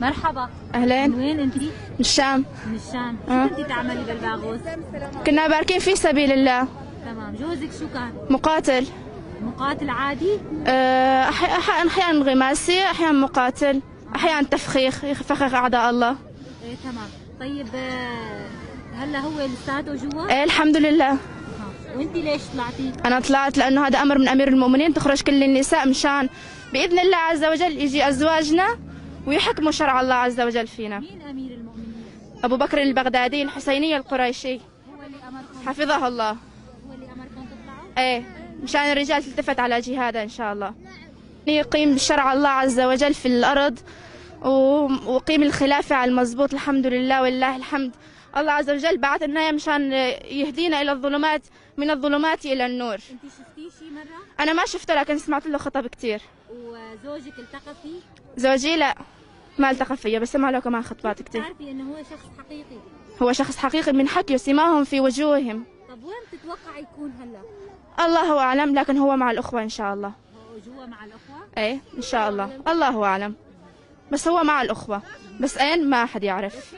مرحبا من اهلين وين أنت؟ من الشام من الشام آه. شو كنتي تعملي بالباغوس؟ كنا باركين في سبيل الله تمام جوزك شو كان؟ مقاتل مقاتل عادي؟ آه، أح- أحيانا انغماسي أحيانا مقاتل أحيانا تفخيخ يفخخ أعداء الله إيه تمام طيب آه، هلا هو لساته جوا؟ إيه الحمد لله آه. وأنت ليش طلعتي؟ أنا طلعت لأنه هذا أمر من أمير المؤمنين تخرج كل النساء مشان بإذن الله عز وجل يجي أزواجنا ويحكموا شرع الله عز وجل فينا. مين أمير المؤمنين؟ أبو بكر البغدادي الحسيني القريشي. هو اللي امركم حفظه الله. هو اللي امركم تطلعوا؟ إيه مشان الرجال تلتفت على جهاده إن شاء الله. يقيم شرع الله عز وجل في الأرض. و- وقيم الخلافة على المضبوط الحمد لله ولله الحمد. الله عز وجل بعث لنا مشان يهدينا إلى الظلمات من الظلمات إلى النور. انت شفتيه شي مرة؟ أنا ما شفته لكن سمعت له خطب كتير وزوجك التقى فيه؟ زوجي لا ما التقى فيا بس سمع له كمان خطبات كتير. بتعرفي إنه هو شخص حقيقي؟ هو شخص حقيقي من حكيه سماهم في وجوههم. طب وين بتتوقع يكون هلا؟ الله أعلم لكن هو مع الأخوة إن شاء الله. هو جوا مع الأخوة؟ إيه إن شاء الله. الله أعلم. بس هو مع الأخوة. بس أين ما حد يعرف.